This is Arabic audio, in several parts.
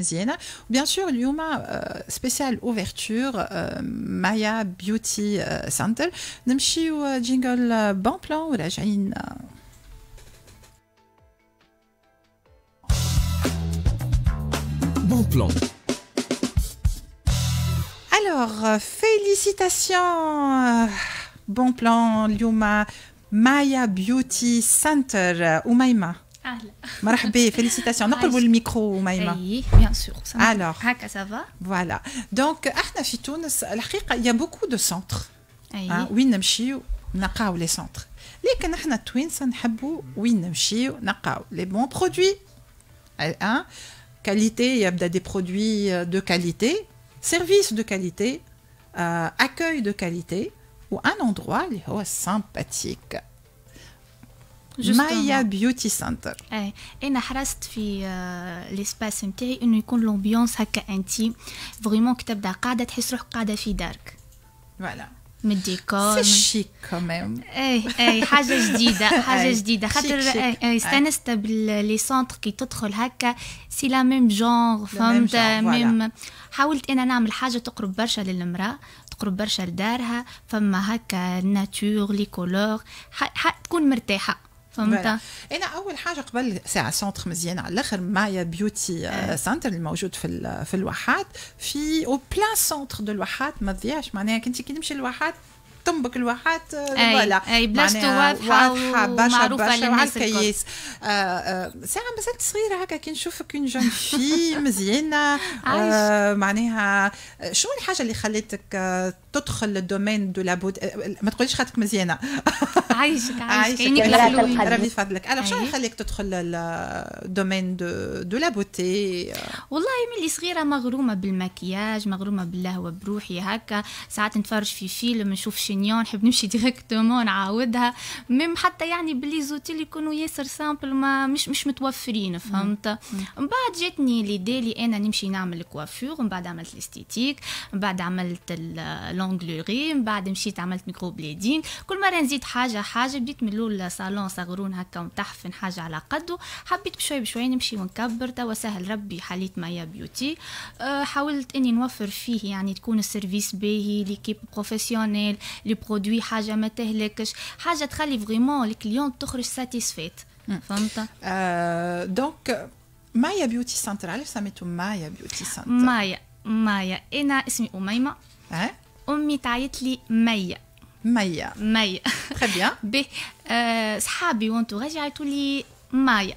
مزيانه و bien sûr اليوم spécial ouverture مايا بيوتي سنتر نمشيو jingle bon plan وراجعين bon plan Alors, félicitations Bon plan اليوم Maya Beauty Center أميمة أهلا مرحبا félicitations. نقربوا الميكرو أميمة اي bien sûr Alors. هكا ça va Voilà. Donc, إحنا في تونس الحقيقة il y a beaucoup de centres. اي آه، وين نمشيو نلقاو les centres لكن إحنا التوانسه نحبوا وين نمشيو نلقاو les bons produits en qualité يبدا des produits de qualité service de qualité accueil de qualité و un endroit اللي هو sympathique Maya Beauty Center اي أنا حرصت في l'espace نتاعي انه يكون l'ambiance هكا intime vraiment كي تبدا قاعدة تحس روحك قاعدة في دارك voilà من ال décor c'est chic quand même اي اي حاجة جديده حاجة. جديده خاطر استانست باللي centre كي تدخل هكا c'est le même genre فهمت. même حاولت أنا نعمل حاجة تقرب برشا للمراه تقرب برشا لدارها فما هكا nature les couleurs تكون مرتاحه فهمت. أنا أول حاجة قبل ساعة centre مزيان على الأخر Maya Beauty آه، Center الموجود في في الواحات في أو plein centre de الواحات ما تضيعش. معناها كنت كي تمشي الواحات تنبك الواحات آه، voilà. أي، بلاصتو واضحة واضحه برشا برشا للناس الكل. الكياس آه، آه، ساعة مازالت صغيرة هكا كي نشوفك un jeune في مزيانة. آه، معناها شنو الحاجة اللي خلتك تدخل ال domaine de la beauté ما تقوليش خاطرك مزيانة. عايشك عايشك. عينيك يخليك. ربي يفضلك. alors شنو أي. يخليك تدخل ال domaine de de la beauté؟ والله ملي صغيرة مغرومة بالمكياج مغرومة باللهوة بروحي هكا. ساعات نتفرج في فيلم نشوف شينيون نحب نمشي directement نعاودها. même حتى يعني باللي زوتي اللي يكونوا ياسر simples ما مش مش متوفرين فهمت؟ من بعد جاتني l'idée اللي أنا نمشي نعمل coiffure من بعد عملت ال esthétique من بعد عملت ال onglerie من بعد مشيت عملت microblading كل مرة نزيد حاجة حاجة بديت من الأول صالون صغرون هكا ومتحفن حاجة على قده. حبيت بشوي بشوي نمشي ونكبر توا سهل ربي حليت Maya Beauty أه، حاولت إني نوفر فيه يعني تكون ال service باهي l'équipe professionnelle les produits حاجة ما تهلكش حاجة تخلي vraiment ال cliente تخرج satisfaite فهمت؟ donc Maya Beauty Center علاش سميتو Maya Beauty Center مايا مايا أنا اسمي أميمة. ها؟ أمي تعيط لي ميا. مايا ميا. très bien به أه، صحابي و entourage يعيطوا لي مايا.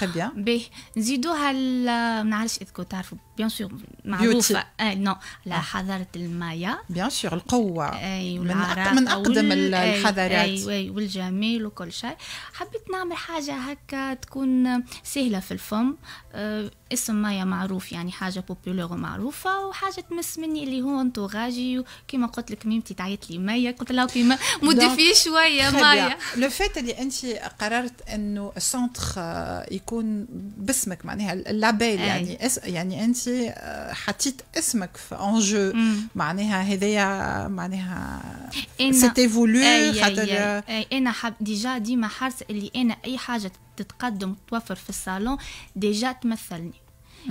très bien به نزيدوها ما نعرفش اذا تعرفوا. bien sûr معروفه اي نو لا حضاره المايا bien sûr القوه اي من أق- من اقدم وال- أي- الحضارات أي أي والجميل وكل شيء حبيت نعمل حاجة هكا تكون سهلة في الفم أه اسم مايا معروف يعني حاجة populaire ومعروفة وحاجة تمس مني اللي هو entourage ي وكما قلت لك ميمتي تعيط لي مايا قلت لها كيما فيه شوية مايا لو فات اللي انت قررت انه ال centre آه، يكون باسمك معناها ال label أي. يعني يعني انت آه، حطيت اسمك في ان جو مم. معناها هذايا معناها c'était voulu خاطر أنا حب déjà ديما حارسة اللي أنا أي حاجة تتقدم توفر في الصالون déjà تمثلني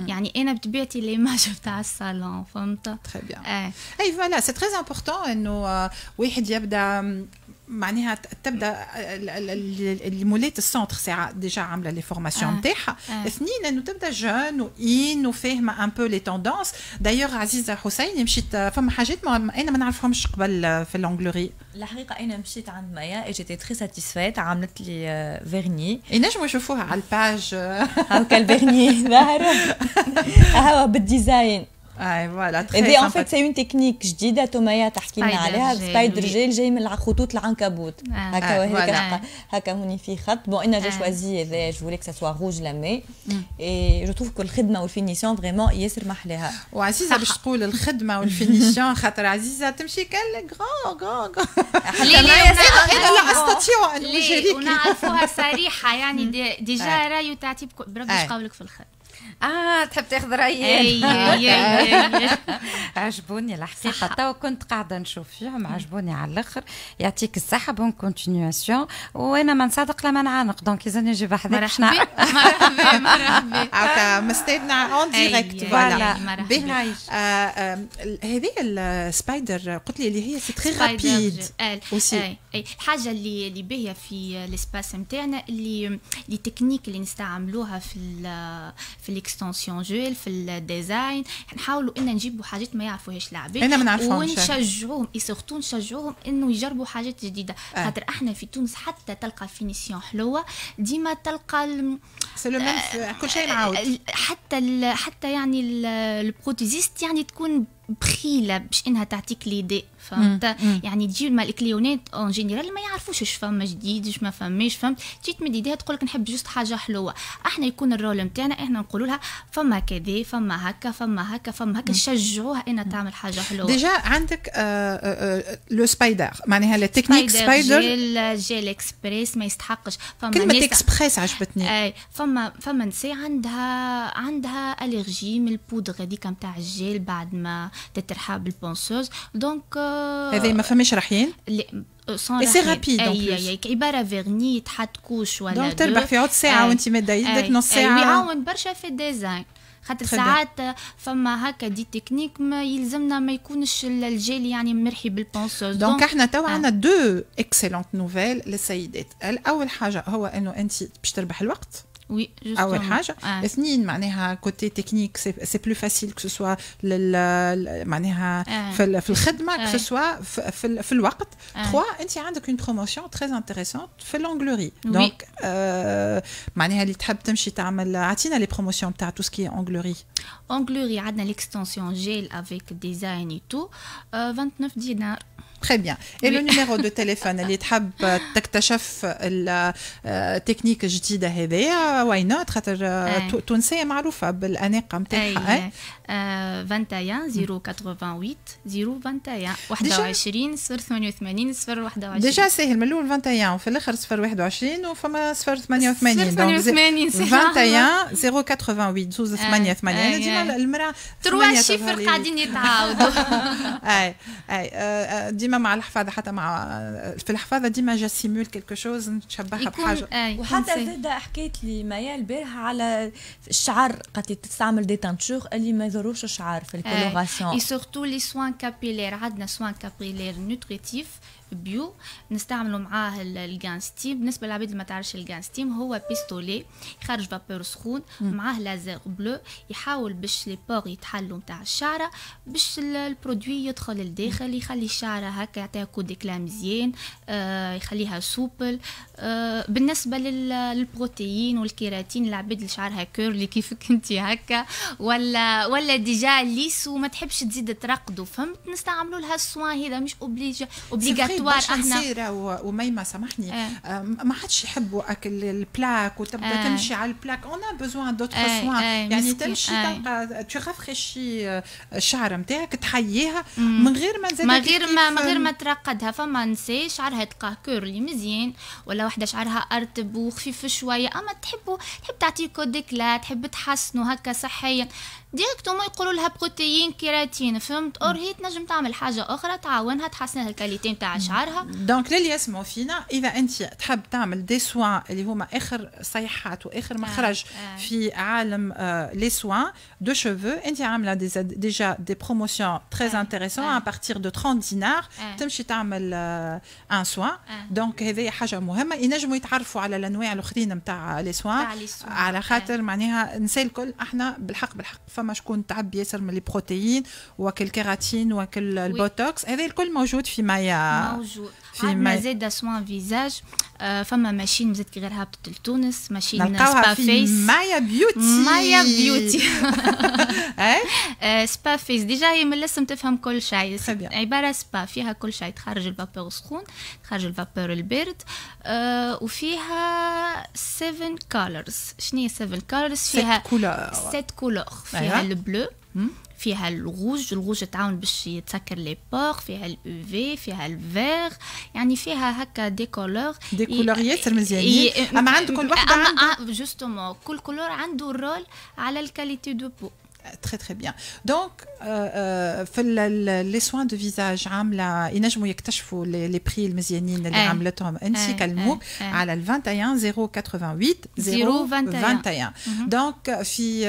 يعني أنا بطبيعتي l'image بتاع الصالون فهمت؟ très bien. أي voilà c'est très important إنه آه، واحد يبدأ معناها تبدأ ال- ال- ال- اللي مولات ال centre ساعة déjà عاملة les formations آه. نتاعها. آه. اثنين إنه تبدأ jeune وان وفاهمه un peu les tendances دايوغ عزيزه حسين مشيت فما حاجات ما أنا ما نعرفهمش قبل في اللونغلوري الحقيقة أنا مشيت عند مايا اي جيتي تري ساتيسفيت عملت لي فيرني ينجموا يشوفوها على الباج هاكا الفيرني ظاهر هوا بالديزاين اي فوالا هذه ان فيت سي اون تكنيك جديده تومايا تحكي لنا عليها. سبايدر جيل جاي من الخطوط العنكبوت. هكا. هكا هكا هوني في خط بون أنا جو. شوازي هذا جو فولي كو سوا روج لامي اي جو تروف كو الخدمه والفينيسيون فريمون ياسر محلاها وعزيزه باش تقول الخدمه والفينيسيون خاطر عزيزه تمشي كان غران غران أنا لا استطيع ان ليه اجاريك ونعرفوها صريحة يعني دي- ديجا. رايو تعطي بربي آه. إيش قولك في الخير آه تحب تاخذ رايي اي اي اي عجبوني الحقيقة توا كنت قاعدة نشوف فيهم عجبوني على الأخر. يعطيك الصحة. بون كونتينيوسيون وأنا ما نصادق لا ما نعانق. donc إذا نجي بحذاك مرحبا. مرحبا مرحبا. هكا مستيدنا en direct voilà هذه ال spider قلت لي اللي هي c'est très rapide aussi الحاجة اللي اللي باهيه في ال espace نتاعنا اللي les techniques اللي نستعملوها في في ال extension gel في ال design نحاولوا إن نجيبوا حاجات ما يعرفوهاش العباد أنا ما نعرفهمش. ونشجعوهم surtout نشجعوهم إنه يجربوا حاجات جديدة. آه. خاطر إحنا في تونس حتى تلقى ال finition حلوة. ديما تلقى le même كل شيء معاود. حتى ال حتى يعني ال prothésiste يعني تكون بخيله باش إنها تعطيك ليدي فهمت؟ يعني تجي مع ال clientes en général ما يعرفوش إيش فما جديد إيش ما فماش فهمت؟ تجي تمد إيديها تقول لك نحب juste حاجة حلوة. إحنا يكون ال rôle نتاعنا إحنا نقولوا لها فما كذا فما هكا فما هكا فما هكا نشجعوها إنها تعمل حاجة حلوة. déjà عندك le spider معناها ال technique spider gel gel express ما يستحقش. فما كلمة اكسبريس عجبتني. أي فما فما نساء عندها عندها allergie من البودر هذيك نتاع الجيل بعد ما تترحى بال ponceuse donc هذه ما فماش رحيين ça c'est rapide اي اي عباره vernis تحط couche ولا donc تربح في عود ساعه وانت ماده يدك نص ساعه ويعاون برشا في ال design خاطر ساعات فما هكا des techniques ما يلزمنا ما يكونش الجيل يعني مرحي بال ponceuse donc إحنا تو عندنا d'excellentes nouvelles للسيدات اول حاجة هو انه انت باش تربح الوقت oui اول حاجة آه. اثنين معناها côté technique c'est plus facile que ce soit معناها آه. في, في الخدمه que ce soit في, في الوقت تخوا انت عندك une promotion très intéressante في l'onglerie donc آه معناها اللي تحب تمشي تعمل عطينا les promotions تاع tout ce qui onglerie onglerie عندنا l'extension gel avec design et tout 29 دينار Très bien. Et oui. le numéro de téléphone اللي تحب تكتشف التكنيك الجديده هذيا واي نوت خاطر تونسيه معروفه بالاناقه نتاعها 21 088 021 21 088 021 déjà ساهل من الأول 21 وفي الآخر 021 وفما 088 donc 21 088 زوز 88 ديما المرأة trois chiffres قاعدين يتعاودوا اي اي ديما مع الحفاظه حتى مع في الحفاظه ديما جا c'est quelque chose نشبهها بحاجة. وحتى زاد حكيت لي مايا البارحة على الشعر قد تستعمل des teintures اللي ما يضروش الشعر في ال coloration et surtout les soins capillaires عندنا soin capillaire nutritif bio نستعملوا معاه الجان ستيم. بالنسبة للعباد اللي ما تعرفش الجان ستيم هو pistolet يخرج vapeur سخون معاه laser bleu يحاول باش les pores يتحلوا نتاع الشعرة باش ال produit يدخل للداخل يخلي الشعرة هكا يعطيها coup d'éclat مزيان آه يخليها souple آه بالنسبة للبروتيين والكيراتين العباد اللي شعرها curly كيفك انت هكا ولا ولا déjà lisse وما تحبش تزيد ترقدوا فهمت؟ نستعملوا لها ال soin هذا مش obligé obligatoire أحنا. وميمة سامحني. آه. ما حدش يحبوا أكل البلاك وتبدأ آه. تمشي على البلاك. اون ا بوزوان دوتر سوان يعني تمشي تلقى تو رافريشي الشعر نتاعك تحييها. من غير ما من غير ما من غير ما ترقدها فما نساء شعرها تلقاه كيرلي مزيان. ولا وحدة شعرها ارتب وخفيف شوية. أما تحبوا تحب تعطيكوا ديكلا تحب تحسنوا هكا صحيا. ديريكتومون يقولوا لها بروتيين كيراتين فهمت؟ اور هي تنجم تعمل حاجة أخرى تعاونها تحسن ال qualité نتاع شعرها. donc للي يسمعوا فينا إذا أنت تحب تعمل des soins اللي هما آخر صيحات وآخر مخرج آه. في عالم آه les soins de cheveux أنت عاملة déjà des promotions très intéressantes à partir de 30 دينار تمشي تعمل un آه. soin donc هذه حاجة مهمة ينجموا يتعرفوا على الأنواع الأخرين نتاع les soins على خاطر معناها نسال الكل إحنا بالحق بالحق. فما شكون تعب ياسر من les protéines وكل كيراتين وكل البوتوكس هذا الكل موجود في مايا موجود. في عندنا زاد soin visage آه فما machine مازال كي غير هبطت لتونس machine spa face. مايا بيوتي. مايا بيوتي. spa face. déjà هي من الأسم تفهم كل شيء. عبارة سبا فيها كل شيء. تخرج ال vapeur سخون تخرج ال vapeur البارد آه وفيها 7 couleurs شنو هي 7 couleurs فيها 7 couleurs 7 couleurs فيها ال bleu فيها الروج الروج تعاون باش يتسكر لي بور فيها الاو في فيها الفيغ يعني فيها هكا دي كولور دي كولور ياسر مزيانين أما عند كل وحده عنده. جوستومون كل كولور عنده رول على الكاليتي دو بو très très bien. Donc في لي سوان دو فيزاج عامله ينجموا يكتشفوا لي بري المزيانين اللي عملتهم انت كلموك على ال 21 088 021 دونك في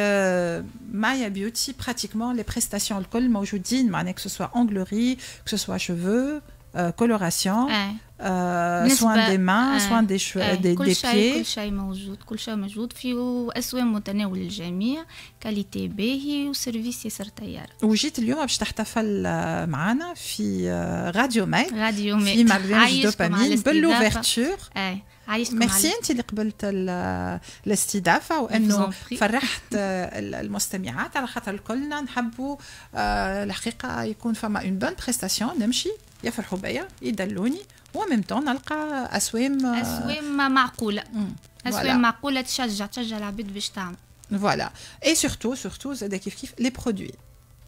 مايا بيوتي pratiquement les prestations الكل موجودين معناها que ce soit onglerie que ce soit cheveux coloration آه soin des mains soin des cheveux des, كل دي شيء بيي كل شيء موجود كل شيء موجود فيه اسوام متناول الجميع qualité باهي و service ياسر طيار وجيت اليوم باش تحتفل معنا في راديو ماي راديو ماي في مارلين دوبامين بال ouverture اي عايشكم ميرسي انت اللي قبلت الاستضافه وانه فرحت المستمعات على خاطر كلنا نحبوا الحقيقة يكون فما une bonne prestation نمشي يفرحوا بيا يدللوني. و même temps نلقى اسوام اسوام معقولة. اسوام معقولة تشجع تشجع العباد باش تعمل. voilà. et surtout surtout زاد كيف كيف les produits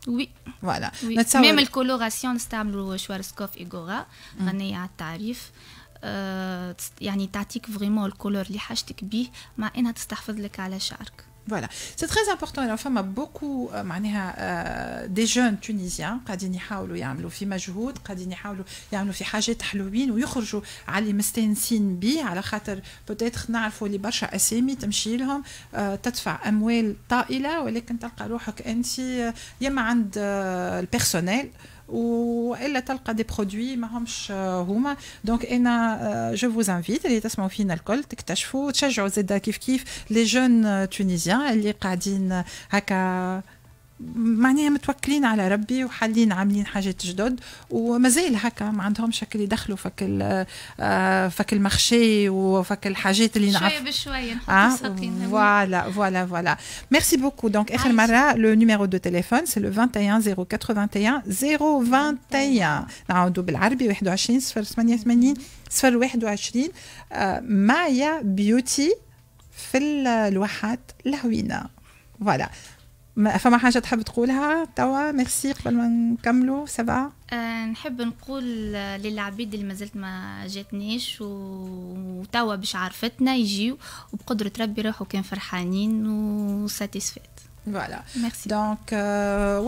oui voilà même ال coloration نستعملوا Schwarzkopf Igora غنية على التعريف يعني تعطيك vraiment ال couleur اللي حاجتك بيه مع انها تستحفظ لك على شعرك Voilà, c'est très important. Alors, فما beaucoup معناها des jeunes tunisiens قاعدين يحاولوا يعملوا في مجهود قاعدين يحاولوا يعملوا في حاجات حلوين ويخرجوا على مستانسين بيه على خاطر peut-être نعرفوا اللي برشا اسامي تمشي لهم تدفع اموال طائله ولكن تلقى روحك انت يما عند ال personnel والا تلقى des produits ماهمش هما donc أنا je vous invite اللي تسمعوا فينا الكل تكتشفوا تشجعوا زاد كيف كيف les jeunes tunisiens اللي قاعدين هكا معناها متوكلين على ربي وحالين عاملين حاجات جدد ومازال هكا ما عندهمش شكل يدخلوا فك فك المخشي وفك الحاجات اللي نعرف. شوية بشوية آه voilà voilà voilà merci beaucoup donc اخر مره le numéro de téléphone c'est le 21 081 021 نعاودوا بالعربي 21 088 021 Maya Beauty في الواحات الهوينه voilà فما حاجة تحب تقولها؟ توا ميرسي قبل ما نكملوا سبعة أه نحب نقول للعبيد اللي مازلت ما جاتنيش وتوا باش عرفتنا يجيو وبقدرة ربي راحوا كان فرحانين و satisfaites voilà merci donc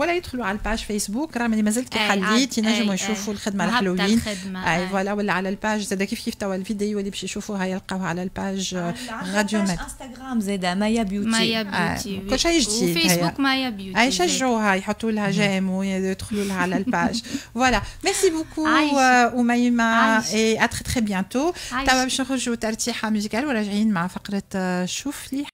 ولا يدخلوا على ال page Facebook راه ملي مازلت كي حليت ينجموا يشوفوا الخدمه الحلوين اي voilà ولا على ال page زاد كيف كيف توا الفيديو اللي باش يشوفوها يلقاوها على ال page راديو مات انستغرام زاد Maya Beauty Maya Beauty كل شيء جديد و Facebook Maya Beauty اي شجعوها يحطوا لها j'aime ويدخلوا لها على ال page voilà merci beaucoup وميمة et à très très bientôt توا باش نخرجوا ترتيحه musicale وراجعين مع فقره شوف لي